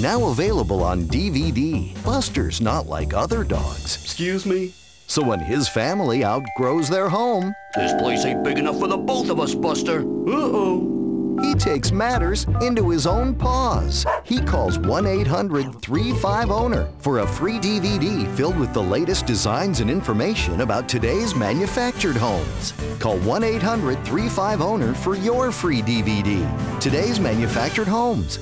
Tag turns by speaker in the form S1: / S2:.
S1: Now available on DVD. Buster's not like other dogs.
S2: Excuse me?
S1: So when his family outgrows their home,
S3: This place ain't big enough for the both of us, Buster.
S2: Uh-oh.
S1: he takes matters into his own paws. He calls 1-800-35-OWNER for a free DVD filled with the latest designs and information about today's manufactured homes. Call 1-800-35-OWNER for your free DVD. Today's manufactured homes.